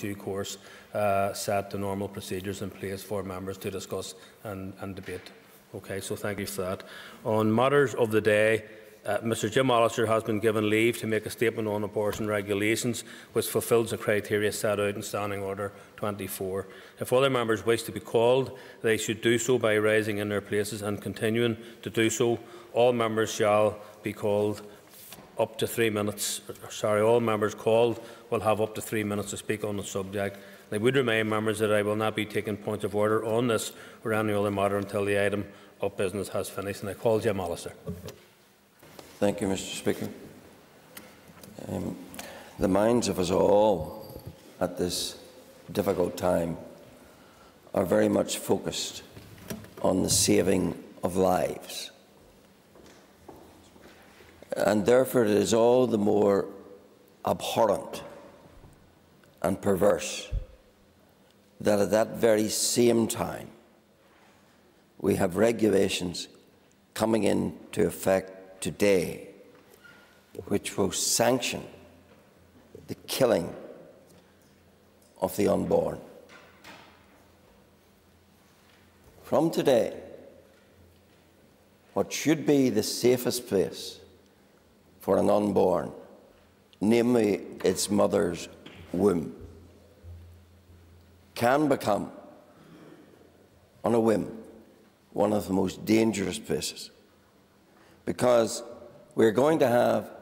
due course uh, set the normal procedures in place for members to discuss and, and debate. Okay, so thank you for that. On matters of the day, uh, Mr Jim Allister has been given leave to make a statement on abortion regulations which fulfils the criteria set out in Standing Order 24. If other members wish to be called, they should do so by rising in their places and continuing to do so. All members shall be called up to three minutes. Sorry, all members called will have up to three minutes to speak on the subject. I would remind members that I will not be taking points of order on this or any other matter until the item of business has finished. And I call Jim Allister. Thank you, Mr Speaker. Um, the minds of us all at this difficult time are very much focused on the saving of lives. And therefore, it is all the more abhorrent and perverse that at that very same time we have regulations coming into effect today which will sanction the killing of the unborn. From today, what should be the safest place for an unborn, namely its mother's womb, can become, on a whim, one of the most dangerous places. Because we're going to have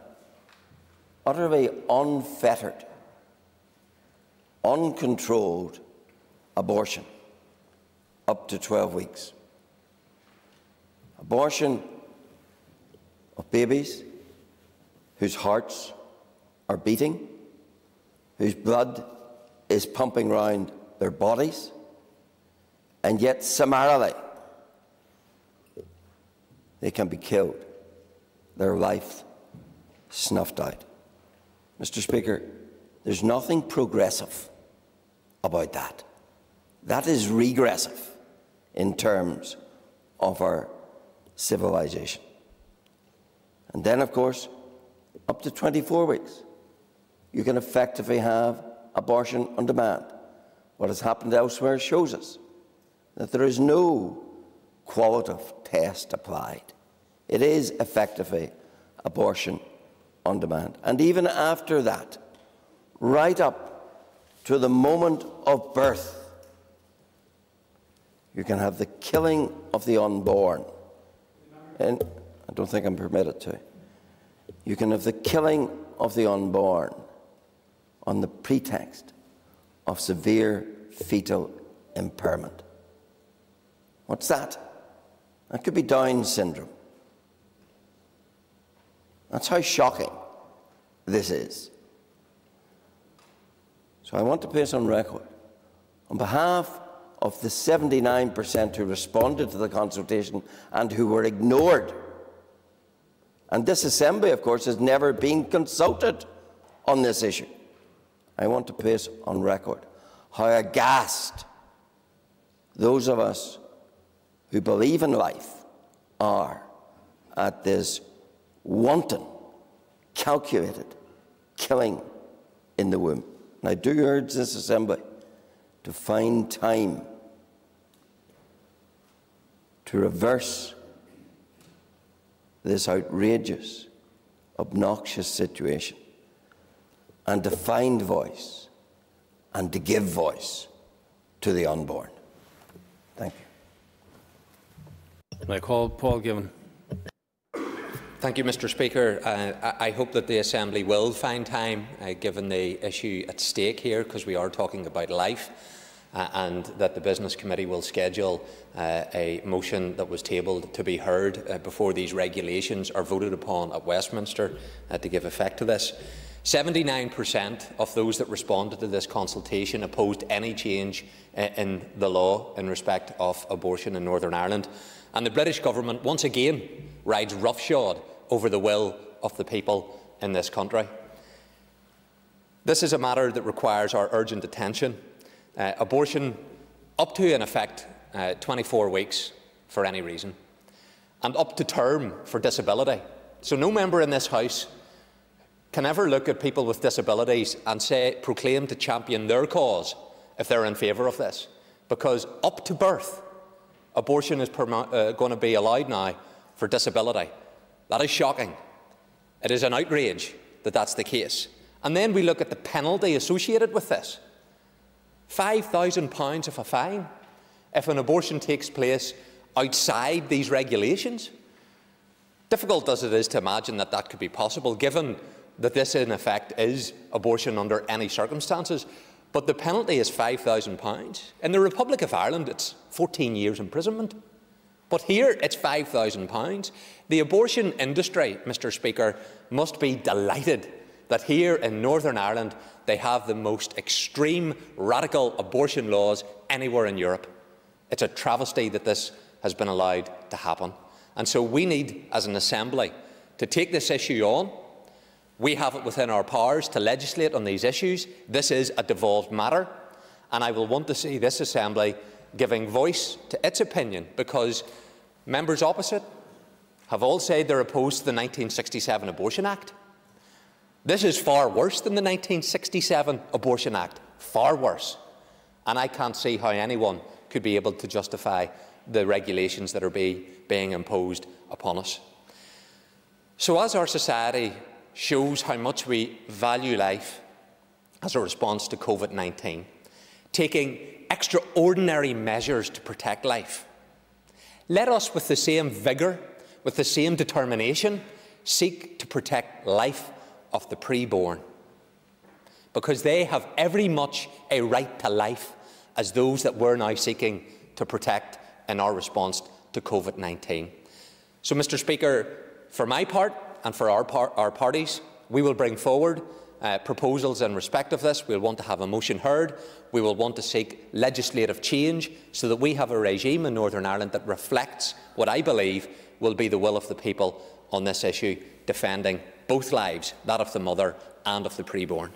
utterly unfettered, uncontrolled abortion up to 12 weeks. Abortion of babies whose hearts are beating, whose blood is pumping round their bodies, and yet summarily they can be killed, their life snuffed out. Mr. Speaker, there's nothing progressive about that. That is regressive in terms of our civilization. And then, of course, up to 24 weeks, you can effectively have abortion on demand. What has happened elsewhere shows us that there is no qualitative test applied. It is effectively abortion on demand. And even after that, right up to the moment of birth, you can have the killing of the unborn. And I don't think I'm permitted to. You can have the killing of the unborn on the pretext of severe fetal impairment. What's that? That could be Down syndrome. That's how shocking this is. So I want to place on record, on behalf of the 79% who responded to the consultation and who were ignored. And this Assembly, of course, has never been consulted on this issue. I want to place on record how aghast those of us who believe in life are at this wanton, calculated killing in the womb. And I do urge this Assembly to find time to reverse this outrageous, obnoxious situation and to find voice and to give voice to the unborn. Thank you. I call Paul Givan. Thank you, Mr Speaker. Uh, I hope that the Assembly will find time, uh, given the issue at stake here, because we are talking about life, uh, and that the Business Committee will schedule uh, a motion that was tabled to be heard uh, before these regulations are voted upon at Westminster uh, to give effect to this. 79% of those that responded to this consultation opposed any change uh, in the law in respect of abortion in Northern Ireland. And the British Government once again rides roughshod over the will of the people in this country. This is a matter that requires our urgent attention. Uh, abortion up to, in effect, uh, 24 weeks for any reason, and up to term for disability. So no member in this House can ever look at people with disabilities and say, proclaim to champion their cause if they're in favour of this. Because up to birth, abortion is uh, going to be allowed now for disability. That is shocking. It is an outrage that that's the case. And then we look at the penalty associated with this. £5,000 of a fine if an abortion takes place outside these regulations. Difficult as it is to imagine that that could be possible, given that this, in effect, is abortion under any circumstances. But the penalty is £5,000. In the Republic of Ireland, it's 14 years imprisonment. But here, it's £5,000. The abortion industry, Mr Speaker, must be delighted that here in Northern Ireland they have the most extreme, radical abortion laws anywhere in Europe. It's a travesty that this has been allowed to happen. And so we need, as an Assembly, to take this issue on. We have it within our powers to legislate on these issues. This is a devolved matter, and I will want to see this Assembly giving voice to its opinion because members opposite have all said they're opposed to the 1967 Abortion Act. This is far worse than the 1967 Abortion Act, far worse. And I can't see how anyone could be able to justify the regulations that are be, being imposed upon us. So, as our society shows how much we value life as a response to COVID 19, taking extraordinary measures to protect life, let us, with the same vigour, with the same determination, seek to protect life of the preborn, because they have every much a right to life as those that we're now seeking to protect in our response to COVID 19. So, Mr. Speaker, for my part and for our, par our parties, we will bring forward uh, proposals in respect of this. We'll want to have a motion heard. We will want to seek legislative change so that we have a regime in Northern Ireland that reflects what I believe will be the will of the people on this issue, defending both lives, that of the mother and of the preborn.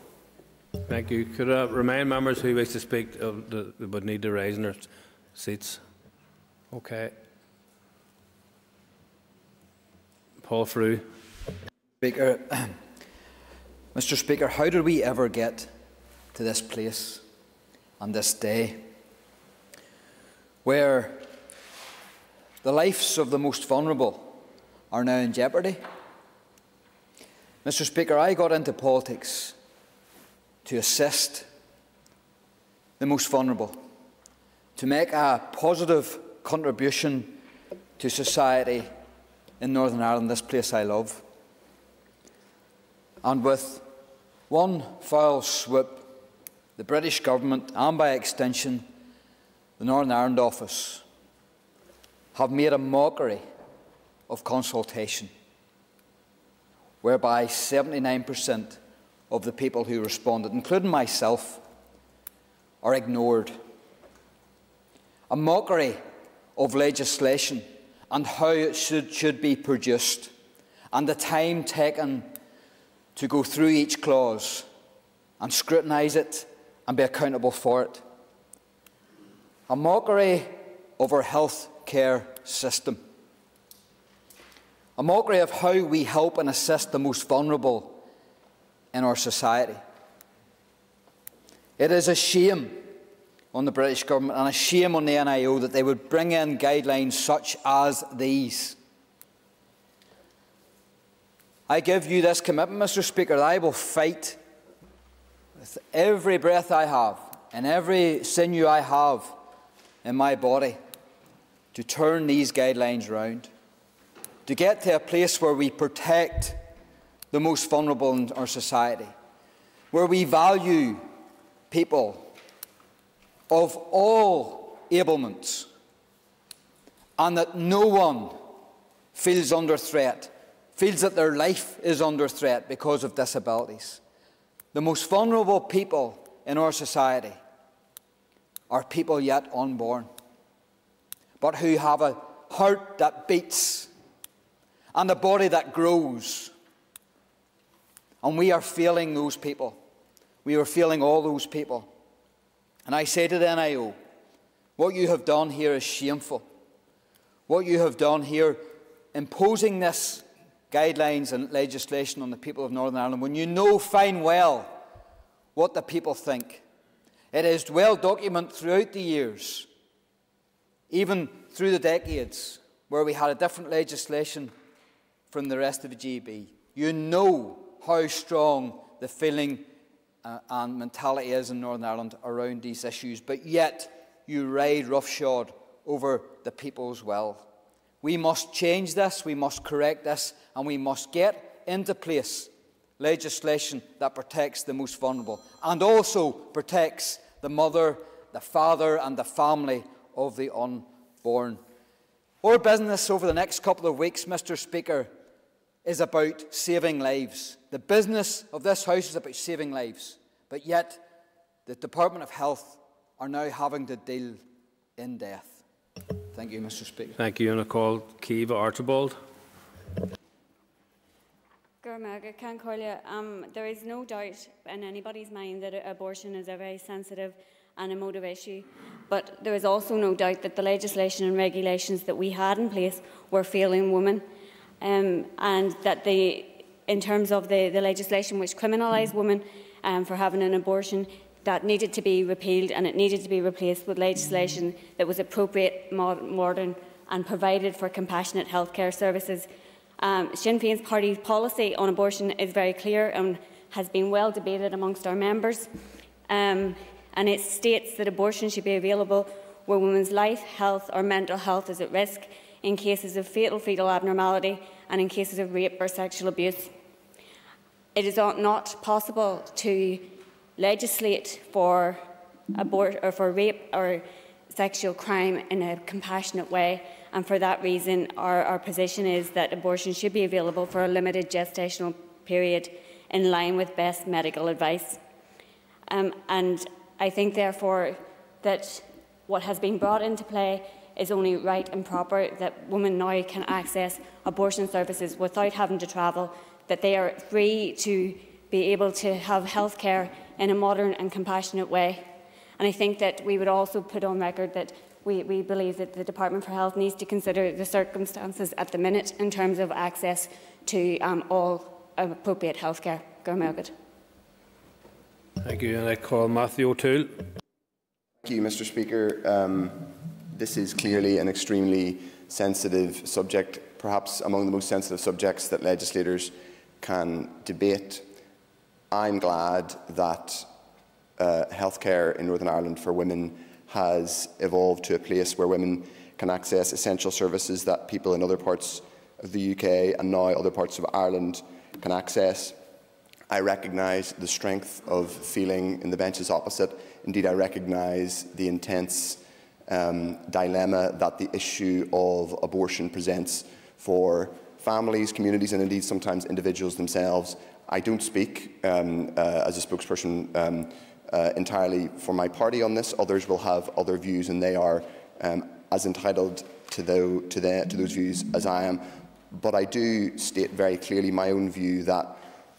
Thank you. Could I remind members who wish to speak uh, of the, would need to raise their seats? Okay. Paul Frew. Speaker, Mr. Speaker, how did we ever get to this place on this day where the lives of the most vulnerable are now in jeopardy? Mr. Speaker, I got into politics to assist the most vulnerable, to make a positive contribution to society in Northern Ireland, this place I love. And with one foul swoop, the British government, and by extension, the Northern Ireland office, have made a mockery of consultation whereby 79% of the people who responded, including myself, are ignored. A mockery of legislation and how it should, should be produced, and the time taken to go through each clause and scrutinise it and be accountable for it. A mockery of our health care system a mockery of how we help and assist the most vulnerable in our society. It is a shame on the British government and a shame on the NIO that they would bring in guidelines such as these. I give you this commitment, Mr. Speaker, that I will fight with every breath I have and every sinew I have in my body to turn these guidelines round to get to a place where we protect the most vulnerable in our society, where we value people of all ailments, and that no one feels under threat, feels that their life is under threat because of disabilities. The most vulnerable people in our society are people yet unborn, but who have a heart that beats and a body that grows. And we are failing those people. We are failing all those people. And I say to the NIO, what you have done here is shameful. What you have done here, imposing this guidelines and legislation on the people of Northern Ireland when you know fine well what the people think. It is well documented throughout the years, even through the decades, where we had a different legislation from the rest of the GB. You know how strong the feeling uh, and mentality is in Northern Ireland around these issues, but yet you ride roughshod over the people's will. We must change this, we must correct this, and we must get into place legislation that protects the most vulnerable and also protects the mother, the father, and the family of the unborn. Our business over the next couple of weeks, Mr. Speaker, is about saving lives. The business of this House is about saving lives. But yet, the Department of Health are now having to deal in death. Thank you, Mr. Speaker. Thank you. And I call Caoimhe Archibald. Um, there is no doubt in anybody's mind that abortion is a very sensitive and emotive issue, but there is also no doubt that the legislation and regulations that we had in place were failing women, um, and that the, in terms of the, the legislation which criminalised women um, for having an abortion, that needed to be repealed and it needed to be replaced with legislation that was appropriate, modern, and provided for compassionate healthcare services um, Sinn Féin's party policy on abortion is very clear and has been well debated amongst our members. Um, and it states that abortion should be available where women's life, health or mental health is at risk in cases of fatal fetal abnormality and in cases of rape or sexual abuse. It is not possible to legislate for, abort or for rape or sexual crime in a compassionate way and for that reason our, our position is that abortion should be available for a limited gestational period in line with best medical advice. Um, and I think therefore that what has been brought into play is only right and proper that women now can access abortion services without having to travel, that they are free to be able to have health care in a modern and compassionate way. And I think that we would also put on record that we, we believe that the Department for Health needs to consider the circumstances at the minute in terms of access to um, all appropriate healthcare. Go raibh maith agat. Thank you. And I call Matthew O'Toole. Thank you, Mr. Speaker. Um, this is clearly an extremely sensitive subject, perhaps among the most sensitive subjects that legislators can debate. I'm glad that uh, healthcare in Northern Ireland for women has evolved to a place where women can access essential services that people in other parts of the UK and now other parts of Ireland can access. I recognise the strength of feeling in the benches opposite. Indeed, I recognise the intense um, dilemma that the issue of abortion presents for families, communities, and indeed sometimes individuals themselves. I don't speak um, uh, as a spokesperson um, uh, entirely for my party on this. Others will have other views, and they are um, as entitled to, the, to, to those views as I am. But I do state very clearly my own view that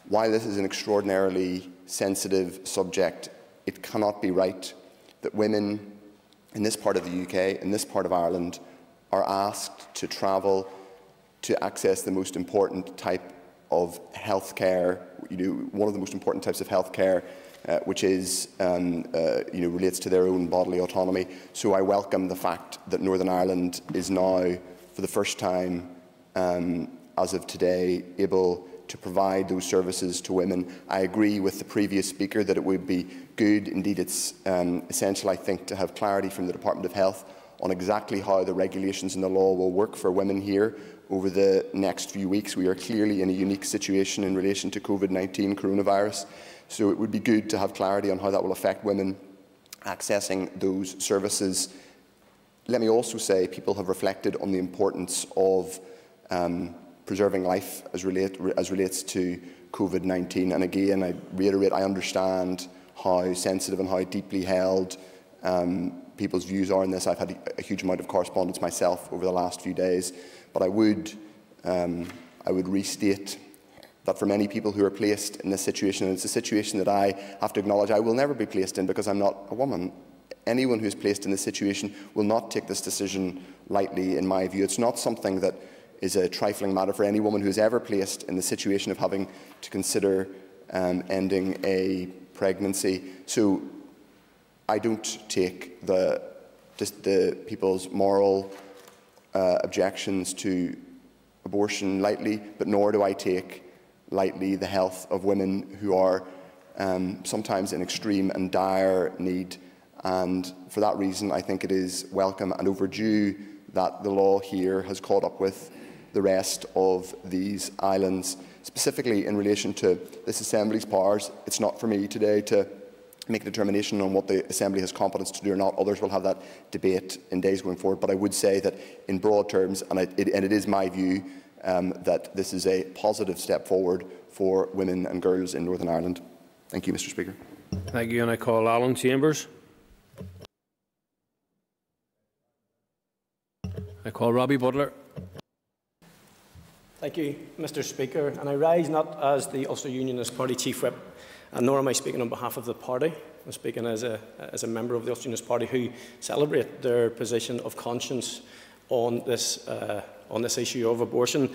while this is an extraordinarily sensitive subject, it cannot be right that women in this part of the UK, in this part of Ireland, are asked to travel to access the most important type of healthcare, you know, one of the most important types of healthcare uh, which is, um, uh, you know, relates to their own bodily autonomy. So I welcome the fact that Northern Ireland is now, for the first time, um, as of today, able to provide those services to women. I agree with the previous speaker that it would be good, indeed it's um, essential, I think, to have clarity from the Department of Health on exactly how the regulations and the law will work for women here over the next few weeks. We are clearly in a unique situation in relation to COVID-19 coronavirus. So it would be good to have clarity on how that will affect women accessing those services. Let me also say people have reflected on the importance of um, preserving life as, relate, as relates to COVID-19. And again, I reiterate, I understand how sensitive and how deeply held um, people's views are on this. I've had a, a, huge amount of correspondence myself over the last few days, but I would, um, I would restate that for many people who are placed in this situation, and it's a situation that I have to acknowledge I will never be placed in because I'm not a woman. Anyone who is placed in this situation will not take this decision lightly, in my view. It's not something that is a trifling matter for any woman who is ever placed in the situation of having to consider um, ending a pregnancy. So I don't take the, the people's moral uh, objections to abortion lightly, but nor do I take lightly the health of women who are um, sometimes in extreme and dire need. And for that reason, I think it is welcome and overdue that the law here has caught up with the rest of these islands. Specifically in relation to this Assembly's powers, it's not for me today to make a determination on what the Assembly has competence to do or not. Others will have that debate in days going forward. But I would say that in broad terms, and, it, and it is my view, um, that this is a positive step forward for women and girls in Northern Ireland. Thank you, Mr Speaker. Thank you. And I call Alan Chambers. I call Robbie Butler. Thank you, Mr Speaker. And I rise not as the Ulster Unionist Party Chief Whip, and nor am I speaking on behalf of the party. I'm speaking as a, as a member of the Ulster Unionist Party who celebrate their position of conscience on this, uh, on this issue of abortion.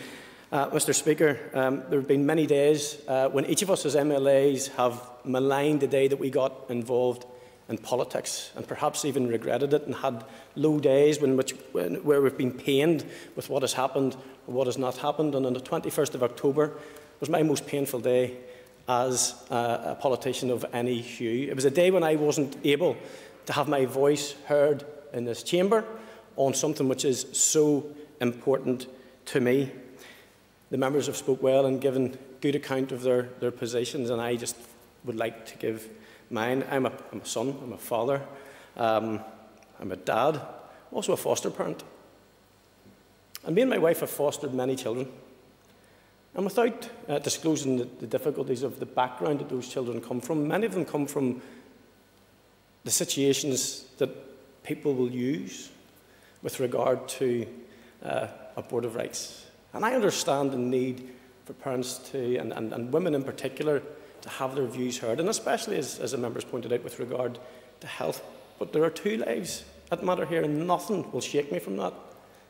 Uh, Mr Speaker, um, there have been many days uh, when each of us as MLAs have maligned the day that we got involved in politics and perhaps even regretted it and had low days when, which, when, where we've been pained with what has happened or what has not happened. And on the 21st of October was my most painful day as uh, a politician of any hue. It was a day when I wasn't able to have my voice heard in this chamber on something which is so important to me. The members have spoke well and given good account of their, their positions, and I just would like to give mine. I'm a, I'm a son, I'm a father, um, I'm a dad, I'm also a foster parent. And me and my wife have fostered many children. And without uh, disclosing the, the difficulties of the background that those children come from, many of them come from the situations that people will use with regard to uh, abortive rights. And I understand the need for parents to, and, and, and women in particular, to have their views heard, and especially, as, as the members pointed out, with regard to health. But there are two lives that matter here, and nothing will shake me from that.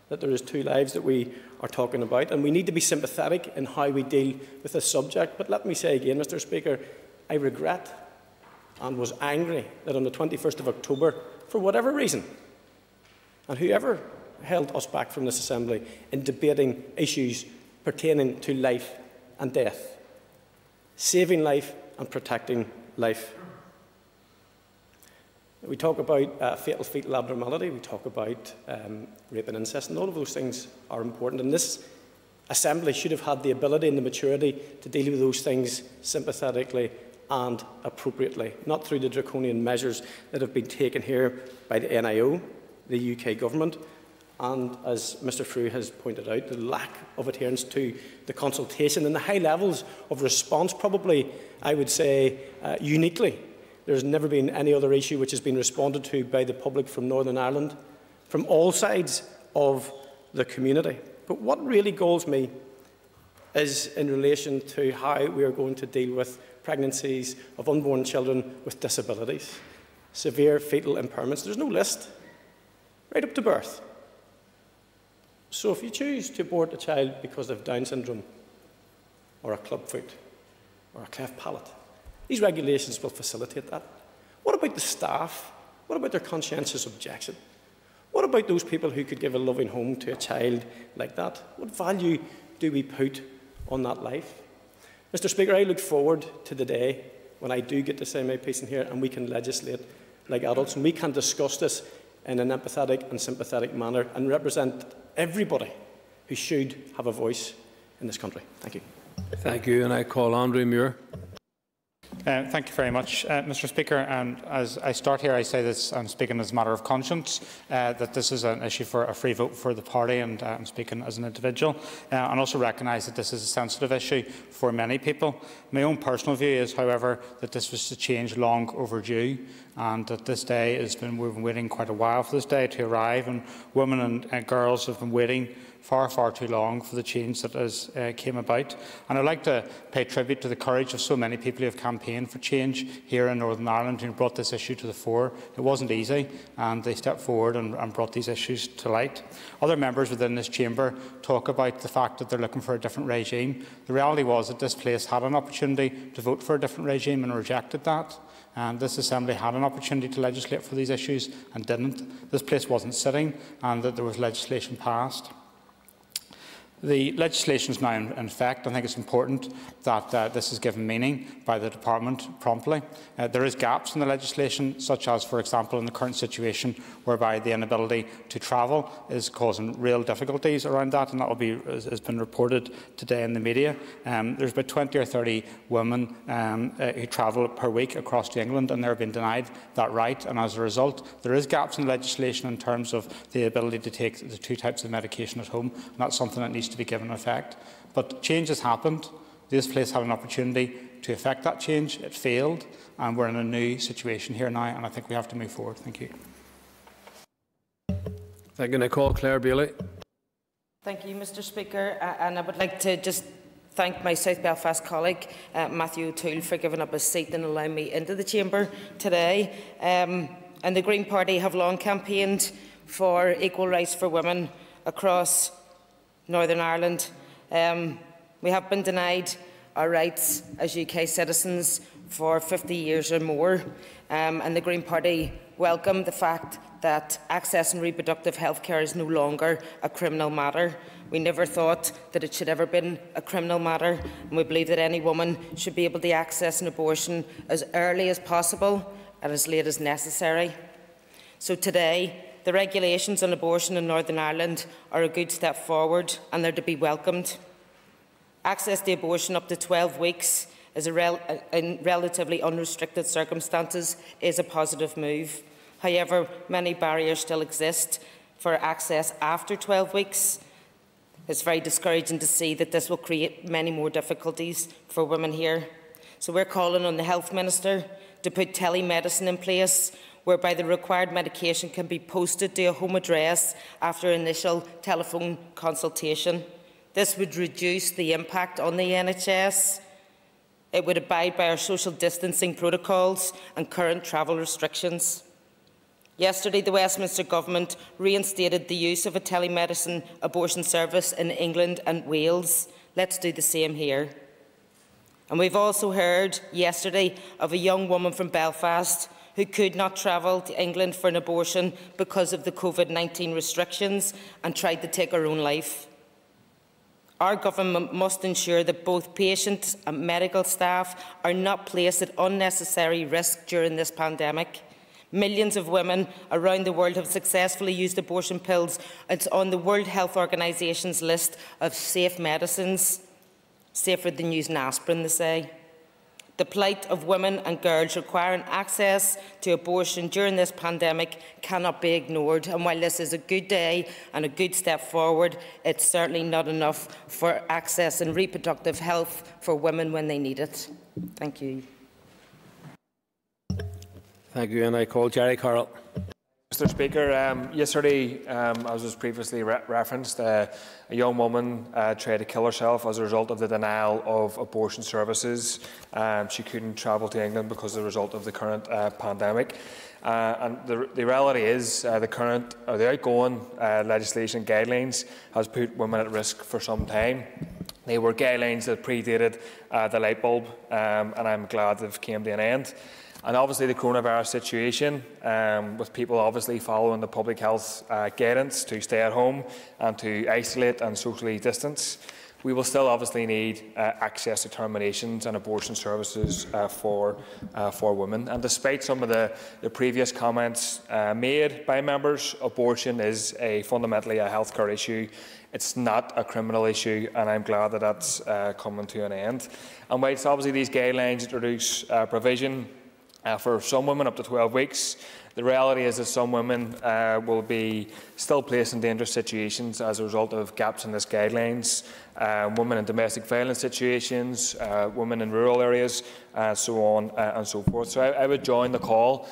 That there is two lives that we are talking about, and we need to be sympathetic in how we deal with this subject. But let me say again, Mr. Speaker, I regret and was angry that on the 21st of October, for whatever reason, and whoever held us back from this Assembly in debating issues pertaining to life and death, saving life and protecting life. We talk about uh, fatal fetal abnormality, we talk about um, rape and incest, and all of those things are important. And this Assembly should have had the ability and the maturity to deal with those things sympathetically and appropriately, not through the draconian measures that have been taken here by the NIO, the UK government, and, as Mr Frew has pointed out, the lack of adherence to the consultation and the high levels of response probably, I would say, uh, uniquely. There's never been any other issue which has been responded to by the public from Northern Ireland, from all sides of the community. But what really galls me is in relation to how we are going to deal with pregnancies of unborn children with disabilities, severe fetal impairments. There's no list, right up to birth. So if you choose to abort a child because of Down syndrome, or a clubfoot, or a cleft palate, these regulations will facilitate that. What about the staff? What about their conscientious objection? What about those people who could give a loving home to a child like that? What value do we put on that life? Mr Speaker, I look forward to the day when I do get to say my piece in here and we can legislate like adults and we can discuss this in an empathetic and sympathetic manner and represent everybody who should have a voice in this country. Thank you. Thank you. And I call Andrew Muir. Uh, thank you very much, uh, Mr Speaker. And as I start here, I say this, I'm speaking as a matter of conscience, uh, that this is an issue for a free vote for the party, and uh, I'm speaking as an individual, uh, and also recognise that this is a sensitive issue for many people. My own personal view is, however, that this was a change long overdue, and that this day has been, we've been waiting quite a while for this day to arrive, and women and girls have been waiting far, far too long for the change that has uh, came about. And I'd like to pay tribute to the courage of so many people who have campaigned for change here in Northern Ireland who brought this issue to the fore. It wasn't easy, and they stepped forward and, and brought these issues to light. Other members within this chamber talk about the fact that they're looking for a different regime. The reality was that this place had an opportunity to vote for a different regime and rejected that. And this Assembly had an opportunity to legislate for these issues and didn't. This place wasn't sitting and that there was legislation passed. The legislation is now in, effect. I think it's important that uh, this is given meaning by the Department promptly. Uh, there is gaps in the legislation, such as, for example, in the current situation whereby the inability to travel is causing real difficulties around that, and that will be, has been reported today in the media. Um, there's about 20 or 30 women um, uh, who travel per week across to England, and they're being denied that right, and as a result, there is gaps in the legislation in terms of the ability to take the two types of medication at home, and that's something that needs needs to be given effect. But change has happened. This place had an opportunity to effect that change. It failed, and we're in a new situation here now, and I think we have to move forward. Thank you. Thank you, Nicole. Clare Bailey. Thank you, Mr Speaker. Uh, and I would like to just thank my South Belfast colleague, uh, Matthew O'Toole, for giving up his seat and allowing me into the chamber today. Um, and the Green Party have long campaigned for equal rights for women across Northern Ireland. Um, we have been denied our rights as UK citizens for 50 years or more, um, and the Green Party welcome the fact that accessing reproductive health care is no longer a criminal matter. We never thought that it should ever been a criminal matter, and we believe that any woman should be able to access an abortion as early as possible and as late as necessary. So today, the regulations on abortion in Northern Ireland are a good step forward and they're to be welcomed. Access to abortion up to 12 weeks rel in relatively unrestricted circumstances is a positive move. However, many barriers still exist for access after 12 weeks. It's very discouraging to see that this will create many more difficulties for women here. So we're calling on the Health Minister to put telemedicine in place whereby the required medication can be posted to a home address after initial telephone consultation. This would reduce the impact on the NHS. It would abide by our social distancing protocols and current travel restrictions. Yesterday, the Westminster Government reinstated the use of a telemedicine abortion service in England and Wales. Let's do the same here. And we've also heard yesterday of a young woman from Belfast who could not travel to England for an abortion because of the COVID-19 restrictions and tried to take her own life. Our government must ensure that both patients and medical staff are not placed at unnecessary risk during this pandemic. Millions of women around the world have successfully used abortion pills. It's on the World Health Organization's list of safe medicines. Safer than using aspirin, they say. The plight of women and girls requiring access to abortion during this pandemic cannot be ignored. And while this is a good day and a good step forward, it's certainly not enough for access and reproductive health for women when they need it. Thank you. Thank you. And I call Gerry Carroll. Mr Speaker, um, yesterday, um, as was previously re referenced, uh, a young woman uh, tried to kill herself as a result of the denial of abortion services. Um, she couldn't travel to England because of the result of the current uh, pandemic. Uh, and the, the, reality is uh, the current or the outgoing uh, legislation guidelines has put women at risk for some time. They were guidelines that predated the light bulb, um, and I'm glad they've came to an end. And obviously the coronavirus situation, um, with people obviously following the public health uh, guidance to stay at home and to isolate and socially distance, we will still obviously need uh, access to terminations and abortion services uh, for, uh, for women. And despite some of the, the previous comments uh, made by members, abortion is a fundamentally a healthcare issue. It's not a criminal issue, and I'm glad that that's uh, coming to an end. And whilst obviously these guidelines introduce uh, provision uh, for some women, up to 12 weeks. The reality is that some women uh, will be still placed in dangerous situations as a result of gaps in these guidelines. Uh, women in domestic violence situations, uh, women in rural areas, uh, so on uh, and so forth. So I, I, would join the call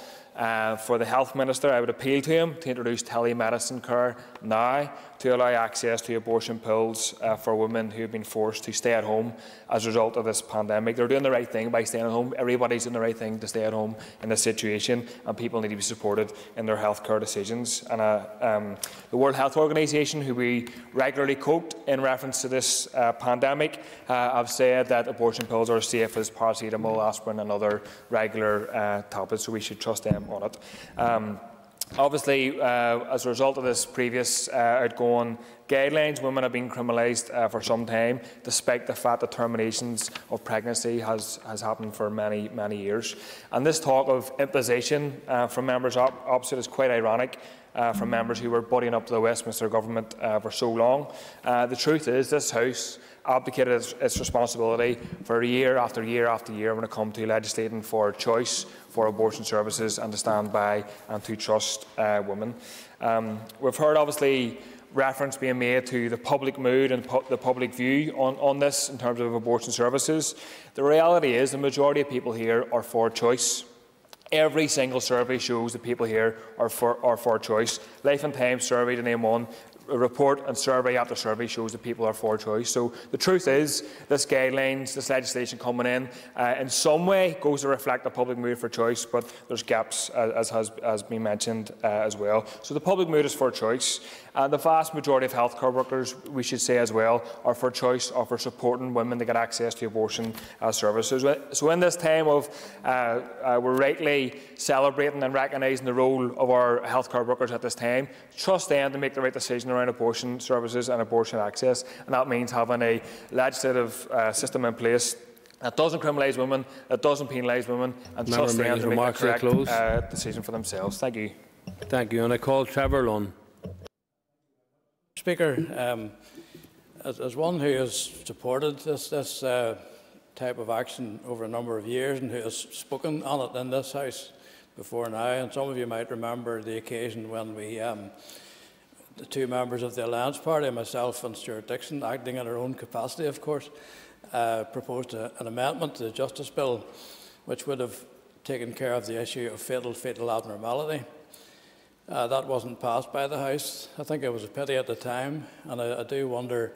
for the Health Minister, I would appeal to him to introduce telemedicine care now to allow access to abortion pills uh, for women who have been forced to stay at home as a result of this pandemic. They're doing the right thing by staying at home. Everybody's doing the right thing to stay at home in this situation, and people need to be supported in their healthcare decisions. And uh, um, the World Health Organization, who we regularly quote in reference to this uh, pandemic, uh, have said that abortion pills are safe as paracetamol, aspirin, and other regular uh, tablets, so we should trust them on it. Um, Obviously, uh, as a result of this previous uh, outgoing guidelines, women have been criminalised uh, for some time, despite the fact that terminations of pregnancy has, has happened for many, many years. And this talk of imposition uh, from members op opposite is quite ironic. Uh, from members who were buddying up to the Westminster government uh, for so long. the truth is, this House abdicated its, its, responsibility for year after year after year when it comes to legislating for choice for abortion services and to stand by and to trust uh, women. Um, we've heard obviously reference being made to the public mood and pu the public view on, on this in terms of abortion services. The reality is the majority of people here are for choice. Every single survey shows that people here are for, are for choice. Life and Times survey, to name one, report and survey after survey shows that people are for choice. So the truth is, this guidelines, this legislation coming in, uh, in some way goes to reflect the public mood for choice, but there's gaps, uh, as has, has been mentioned uh, as well. So the public mood is for choice. And the vast majority of healthcare workers, we should say as well, are for choice, or for supporting women to get access to abortion uh, services. So in this time of, uh, uh, we're rightly celebrating and recognising the role of our healthcare workers at this time, trust them to make the right decision around abortion services and abortion access. And that means having a legislative uh, system in place that doesn't criminalise women, that doesn't penalise women, and Member trust them to make the correct uh, decision for themselves. Thank you. Thank you. And I call Trevor Lunn. Speaker, um, as, as, one who has supported this, this uh, type of action over a number of years and who has spoken on it in this House before now, and some of you might remember the occasion when we, um, the two members of the Alliance Party, myself and Stewart Dickson, acting in our own capacity, of course, uh, proposed a, an amendment to the Justice Bill which would have taken care of the issue of fatal fetal abnormality. Uh, that wasn't passed by the House. I think it was a pity at the time, and I, I do wonder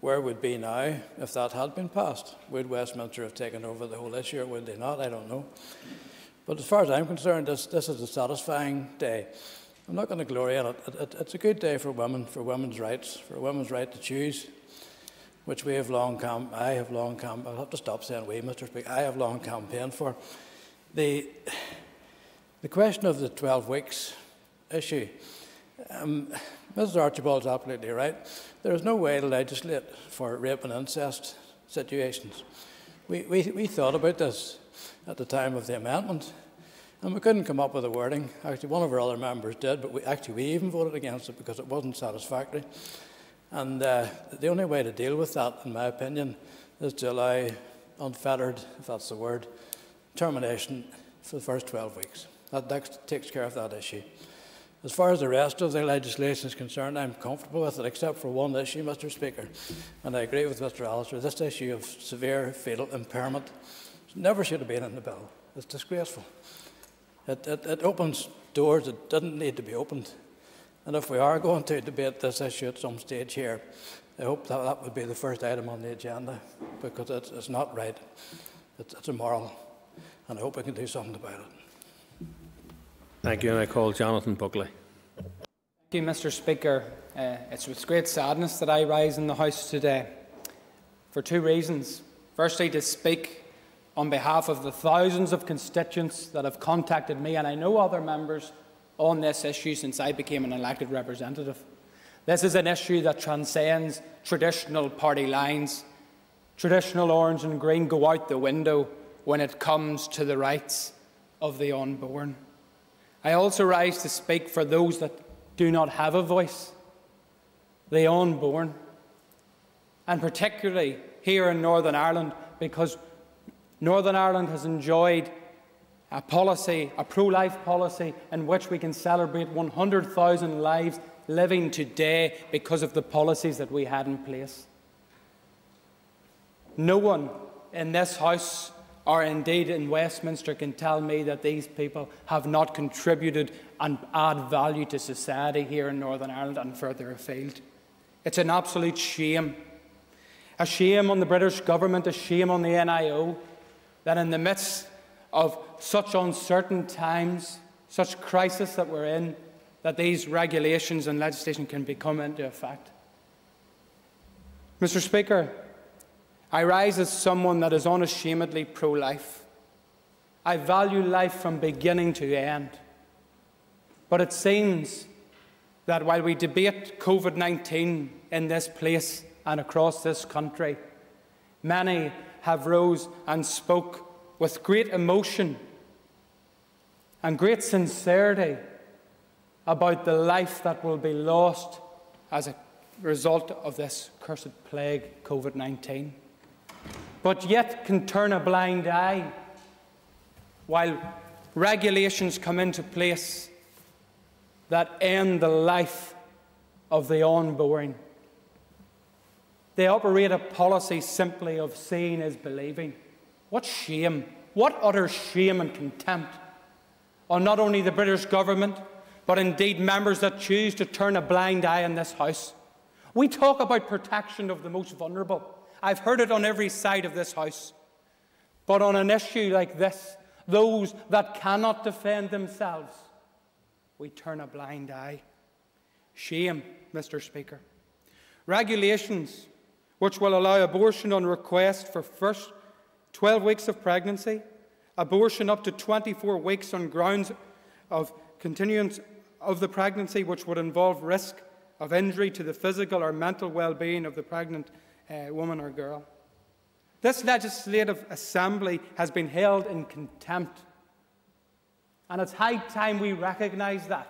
where we'd be now if that had been passed. Would Westminster have taken over the whole issue, or would they not? I don't know. But as far as I'm concerned, this, this is a satisfying day. I'm not going to glory in it. It, it. It's a good day for women, for women's rights, for women's right to choose, which we have long cam- I have long cam- I'll have to stop saying we, Mr. Speaker. I have long campaigned for. The, the question of the 12 weeks issue. Um, Mrs. Archibald is absolutely right. There is no way to legislate for rape and incest situations. We, we, we thought about this at the time of the amendment, and we couldn't come up with a wording. Actually, one of our other members did, but we, actually we even voted against it because it wasn't satisfactory. And uh, the only way to deal with that, in my opinion, is to allow unfettered, if that's the word, termination for the first 12 weeks. That, that takes care of that issue. As far as the rest of the legislation is concerned, I'm comfortable with it, except for one issue, Mr Speaker. And I agree with Mr Allister, this issue of severe fatal impairment never should have been in the bill. It's disgraceful. It, it, it opens doors that didn't need to be opened. And if we are going to debate this issue at some stage here, I hope that that would be the first item on the agenda, because it's, it's not right. It's, it's immoral. And I hope we can do something about it. Thank you, and I call Jonathan Buckley. Thank you, Mr Speaker. Uh, it's with great sadness that I rise in the House today for two reasons. Firstly, to speak on behalf of the thousands of constituents that have contacted me, and I know other members, on this issue since I became an elected representative. This is an issue that transcends traditional party lines. Traditional orange and green go out the window when it comes to the rights of the unborn. I also rise to speak for those that do not have a voice, the unborn, and particularly here in Northern Ireland, because Northern Ireland has enjoyed a policy, a pro life policy, in which we can celebrate 100,000 lives living today because of the policies that we had in place. No one in this House or indeed in Westminster can tell me that these people have not contributed and add value to society here in Northern Ireland and further afield. It's an absolute shame. A shame on the British government, a shame on the NIO, that in the midst of such uncertain times, such crisis that we're in, that these regulations and legislation can become into effect. Mr. Speaker, I rise as someone that is unashamedly pro life. I value life from beginning to end. But it seems that while we debate COVID 19 in this place and across this country, many have rose and spoke with great emotion and great sincerity about the life that will be lost as a result of this cursed plague, COVID 19, but yet can turn a blind eye while regulations come into place that end the life of the unborn. They operate a policy simply of seeing is believing. What shame, what utter shame and contempt on not only the British government, but indeed members that choose to turn a blind eye in this House. We talk about protection of the most vulnerable. I've heard it on every side of this House. But on an issue like this, those that cannot defend themselves, we turn a blind eye. Shame, Mr. Speaker. Regulations which will allow abortion on request for first 12 weeks of pregnancy, abortion up to 24 weeks on grounds of continuance of the pregnancy, which would involve risk of injury to the physical or mental well being of the pregnant uh, woman or girl. This legislative assembly has been held in contempt, and it's high time we recognise that.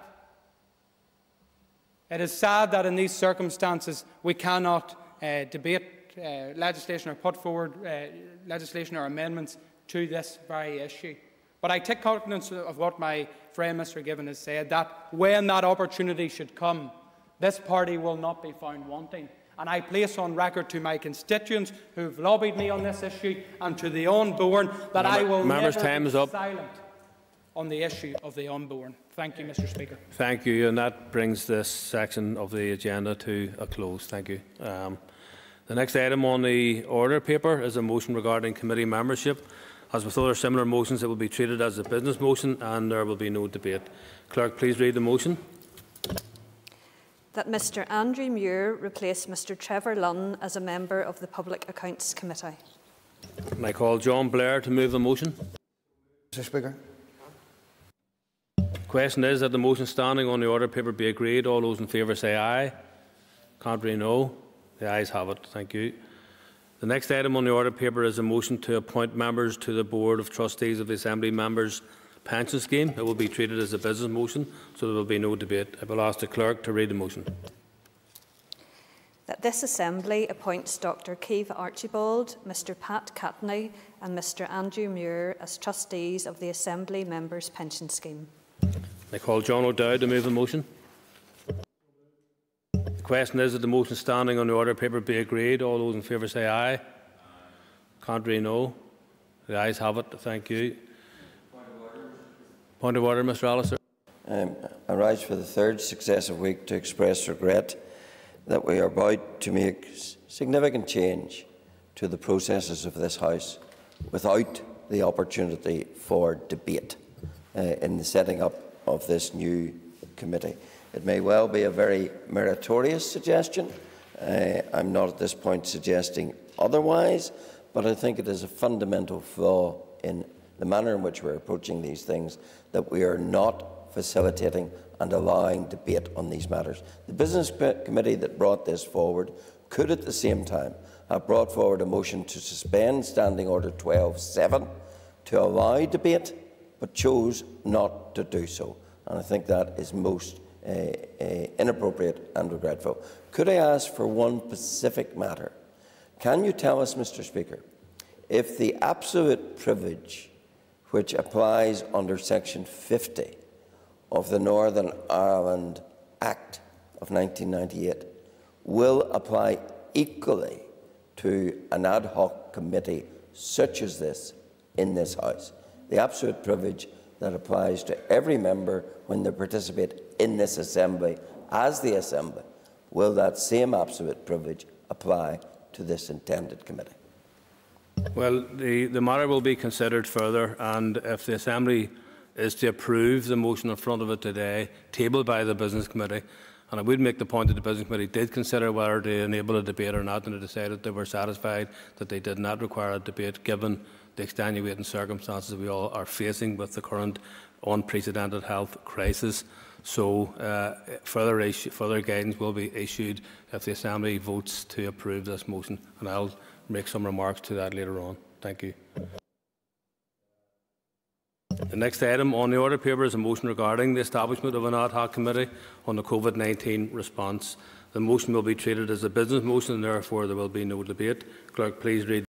It is sad that in these circumstances we cannot uh, debate uh, legislation or put forward uh, legislation or amendments to this very issue. But I take confidence of what my friend Mr Givan has said, that when that opportunity should come, this party will not be found wanting. And I place on record to my constituents who've lobbied me on this issue and to the unborn that Member, I will never time be is up. silent on the issue of the unborn. Thank you, Mr Speaker. Thank you. And that brings this section of the agenda to a close. Thank you. Um, the next item on the order paper is a motion regarding committee membership. As with other similar motions, it will be treated as a business motion and there will be no debate. Clerk, please read the motion. That Mr Andrew Muir replace Mr Trevor Lunn as a member of the Public Accounts Committee. Can I call John Blair to move the motion? Mr Speaker. The question is that the motion standing on the order paper be agreed. All those in favour say aye. Contrary, no. The ayes have it. Thank you. The next item on the order paper is a motion to appoint members to the Board of Trustees of the Assembly Members Pension Scheme. It will be treated as a business motion, so there will be no debate. I will ask the Clerk to read the motion. That this Assembly appoints Dr Caoimhe Archibald, Mr Pat Catney and Mr Andrew Muir as trustees of the Assembly Members Pension Scheme. I call John O'Dowd to move the motion. The question is that the motion standing on the order paper be agreed. All those in favour say aye. Contrary, no. The ayes have it. Thank you. Point of order, Mr Allister. Um, I rise for the third successive week to express regret that we are about to make significant change to the processes of this House without the opportunity for debate uh, in the setting up of this new committee. It may well be a very meritorious suggestion. Uh, I'm not at this point suggesting otherwise, but I think it is a fundamental flaw in the manner in which we're approaching these things that we are not facilitating and allowing debate on these matters. The Business Committee that brought this forward could at the same time have brought forward a motion to suspend Standing Order 12.7 to allow debate, but chose not to do so. And I think that is most uh, uh, inappropriate and regretful. Could I ask for one specific matter? Can you tell us, Mr Speaker, if the absolute privilege which applies under Section 50 of the Northern Ireland Act of 1998 will apply equally to an ad hoc committee such as this in this House. The absolute privilege that applies to every member when they participate in this Assembly as the Assembly. Will that same absolute privilege apply to this intended committee? Well, the, the matter will be considered further, and if the Assembly is to approve the motion in front of it today, tabled by the Business Committee, and I would make the point that the Business Committee did consider whether to enable a debate or not, and they decided they were satisfied that they did not require a debate given the extenuating circumstances we all are facing with the current unprecedented health crisis. So uh, further, issue, further guidance will be issued if the Assembly votes to approve this motion, and I'll make some remarks to that later on. Thank you. The next item on the order paper is a motion regarding the establishment of an ad hoc committee on the COVID-19 response. The motion will be treated as a business motion and therefore there will be no debate. Clerk, please read